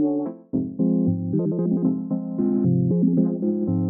Thank you.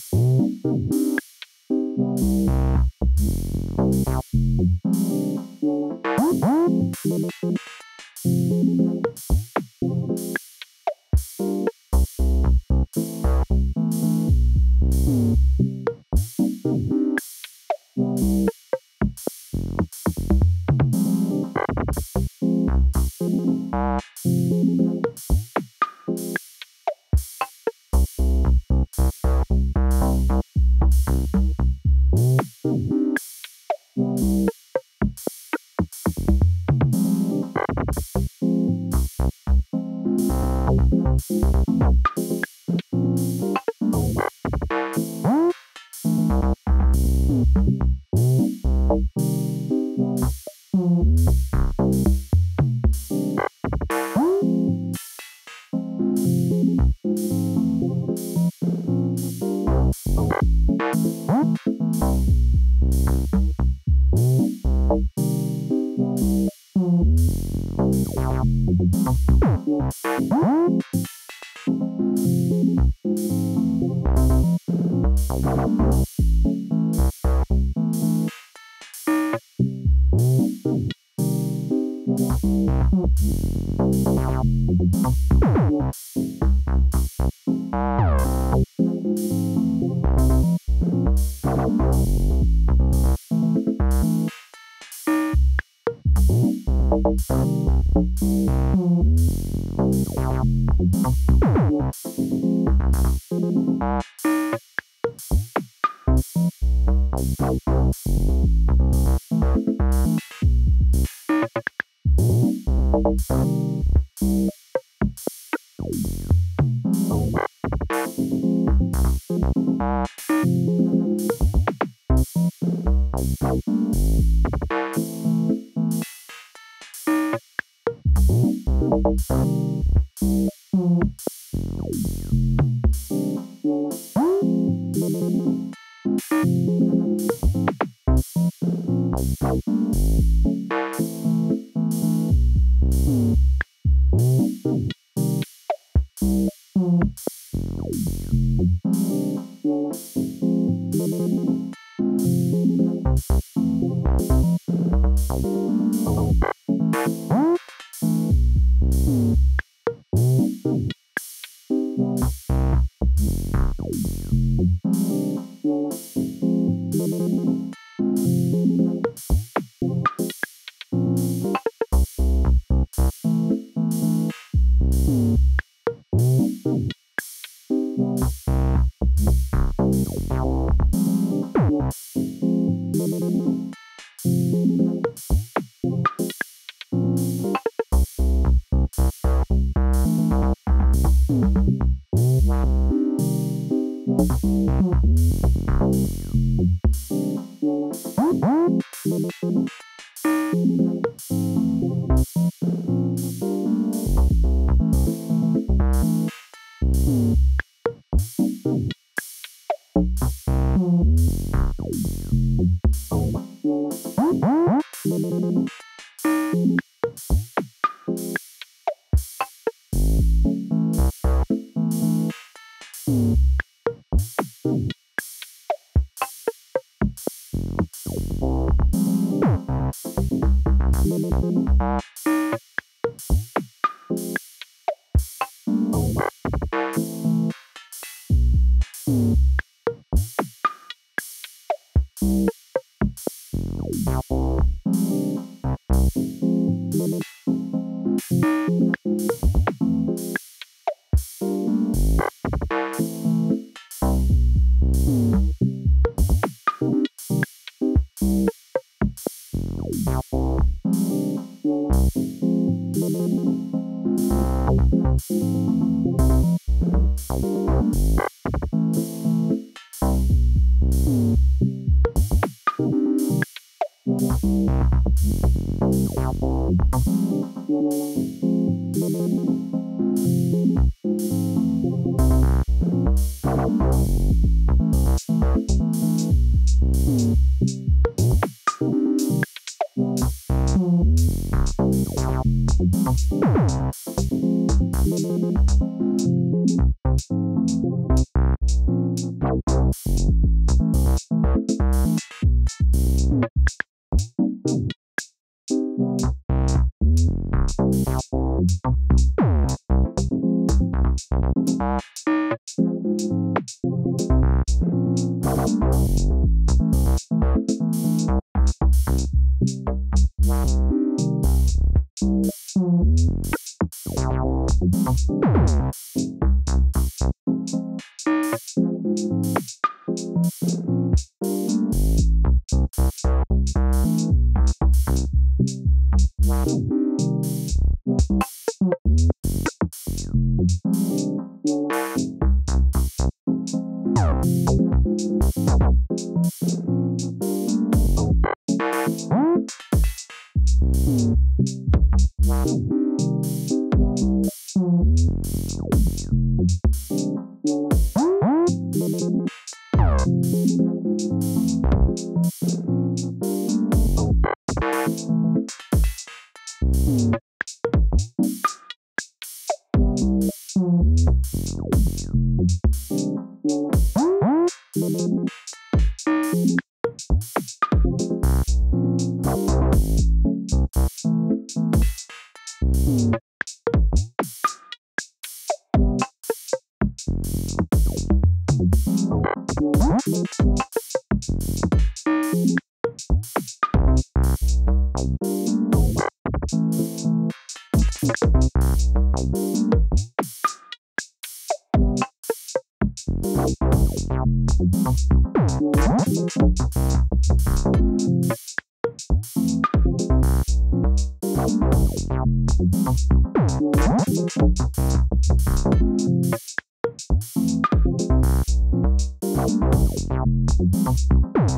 Thank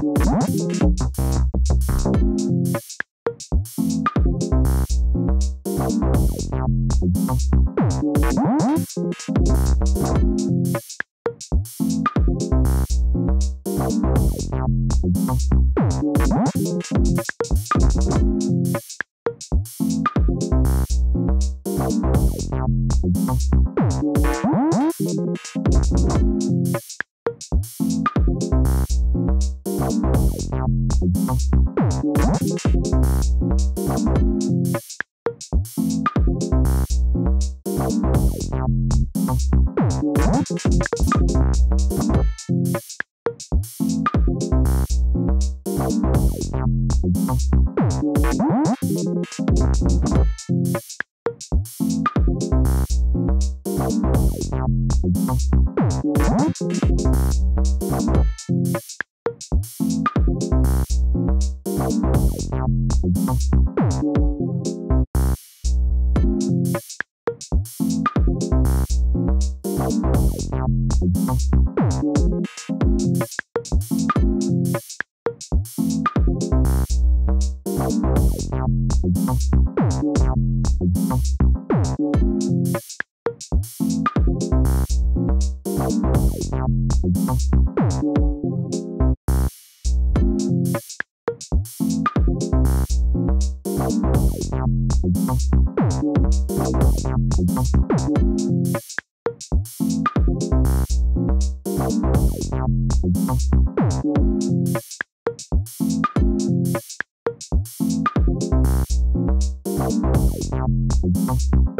Thank you. Thank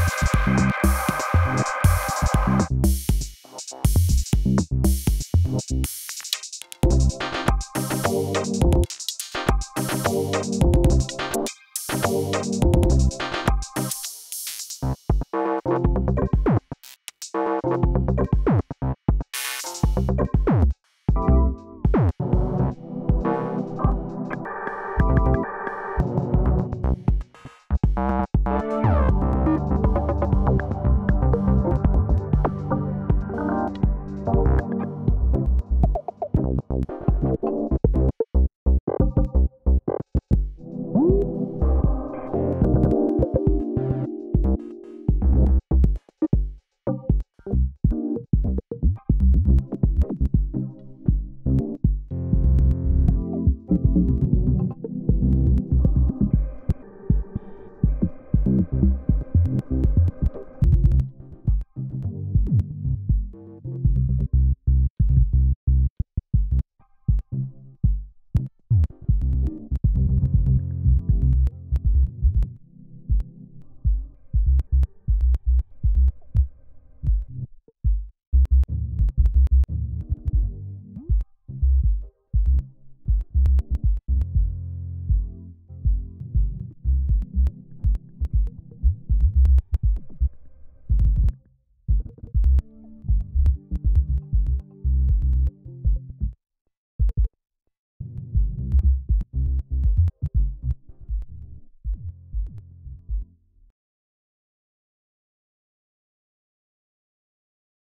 Thank